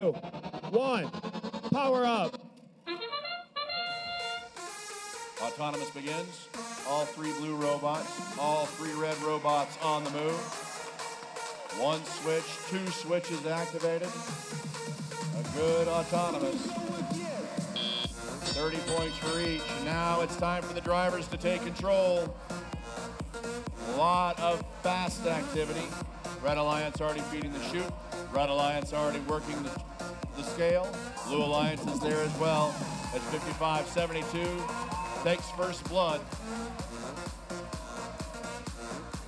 one, power up. Autonomous begins. All three blue robots, all three red robots on the move. One switch, two switches activated. A good autonomous. 30 points for each. Now it's time for the drivers to take control. A lot of fast activity. Red Alliance already feeding the chute. Red Alliance already working the, the scale. Blue Alliance is there as well at 55-72. Takes first blood.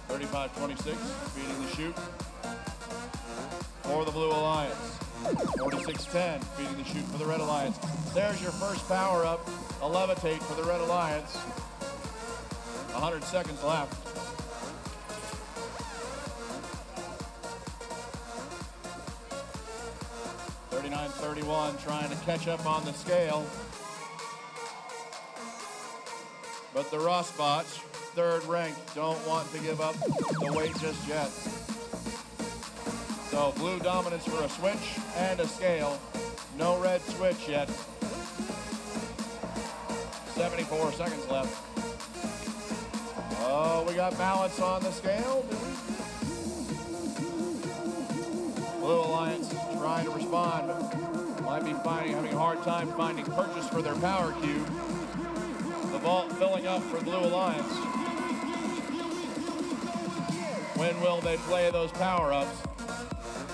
35-26, feeding the chute. For the Blue Alliance. 46-10, feeding the chute for the Red Alliance. There's your first power up, a levitate for the Red Alliance. 100 seconds left. Thirty-nine, thirty-one, trying to catch up on the scale. But the Rossbots, third rank, don't want to give up the weight just yet. So blue dominance for a switch and a scale. No red switch yet. 74 seconds left. Oh, we got balance on the scale. Trying to respond. Might be finding having a hard time finding purchase for their power cube. The vault filling up for Blue Alliance. When will they play those power-ups?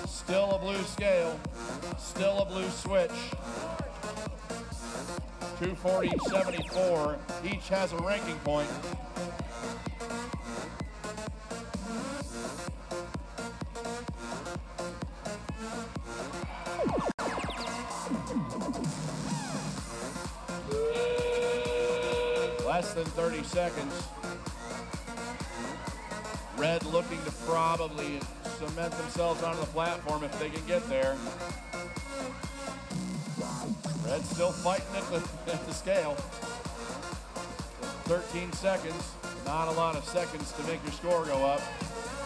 Still a blue scale. Still a blue switch. 240, 74. Each has a ranking point. Less than 30 seconds. Red looking to probably cement themselves onto the platform if they can get there. Red still fighting at the, at the scale. 13 seconds, not a lot of seconds to make your score go up.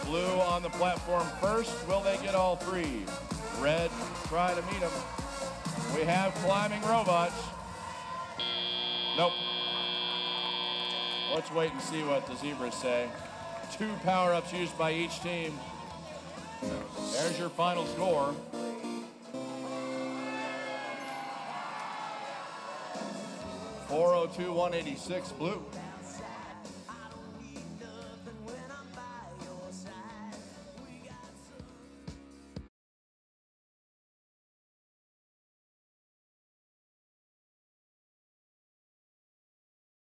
Blue on the platform first. Will they get all three? Red try to meet them. We have climbing robots. Nope. Let's wait and see what the zebras say. Two power-ups used by each team. There's your final score. Four oh two one eighty six blue.